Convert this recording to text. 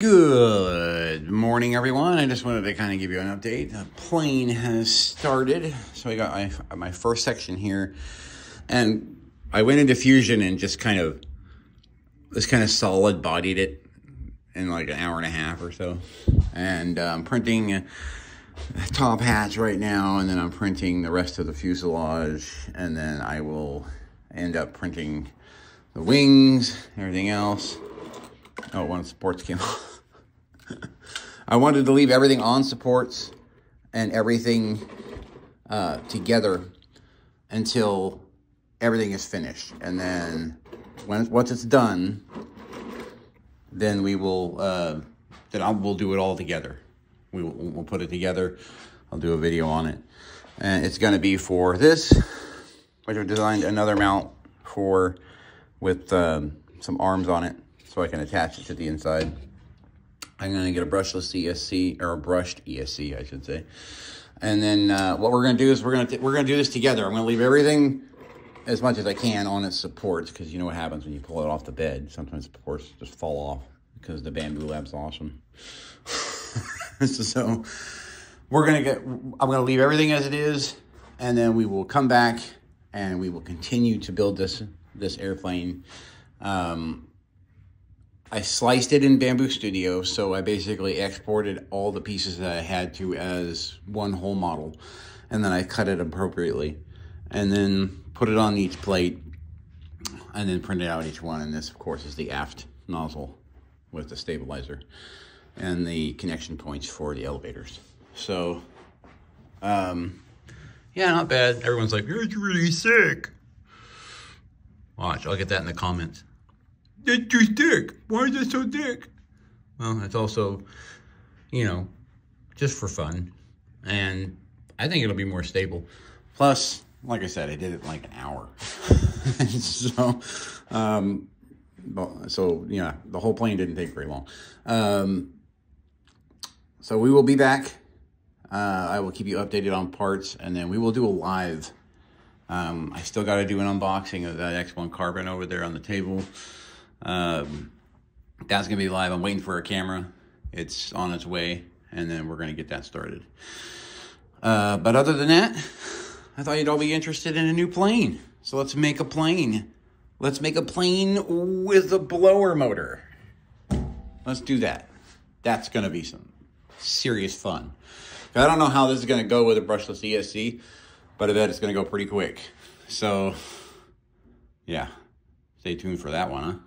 Good morning, everyone. I just wanted to kind of give you an update. The plane has started. So I got my, my first section here. And I went into Fusion and just kind of, just kind of solid bodied it in like an hour and a half or so. And uh, I'm printing top hatch right now. And then I'm printing the rest of the fuselage. And then I will end up printing the wings, everything else. Oh, one of the supports came off. I wanted to leave everything on supports and everything uh, together until everything is finished. And then when, once it's done, then we will, uh, then I will do it all together. We will, we'll put it together. I'll do a video on it. And it's going to be for this, which I've designed another mount for with um, some arms on it so I can attach it to the inside. I'm going to get a brushless ESC, or a brushed ESC, I should say. And then uh, what we're going to do is we're going to we're going to do this together. I'm going to leave everything as much as I can on its supports because you know what happens when you pull it off the bed. Sometimes supports just fall off because the Bambu Lab's awesome. so we're going to get, I'm going to leave everything as it is and then we will come back and we will continue to build this, this airplane. Um, I sliced it in Bambu Studio, so I basically exported all the pieces that I had to as one whole model, and then I cut it appropriately, and then put it on each plate, and then printed out each one, and this, of course, is the aft nozzle with the stabilizer, and the connection points for the elevators. So, um, yeah, not bad. Everyone's like, you're really sick. Watch, I'll get that in the comments. That's too thick. Why is it so thick? Well, it's also, you know, just for fun. And I think it'll be more stable. Plus, like I said, I did it like an hour. so, um, so, yeah, the whole plane didn't take very long. Um, so we will be back. Uh, I will keep you updated on parts, and then we will do a live. Um, I still got to do an unboxing of that X1 Carbon over there on the table. Um, that's going to be live. I'm waiting for a camera. It's on its way, and then we're going to get that started. Uh, but other than that, I thought you'd all be interested in a new plane. So let's make a plane. Let's make a plane with a blower motor. Let's do that. That's going to be some serious fun. I don't know how this is going to go with a brushless ESC, but I bet it's going to go pretty quick. So, yeah, stay tuned for that one, huh?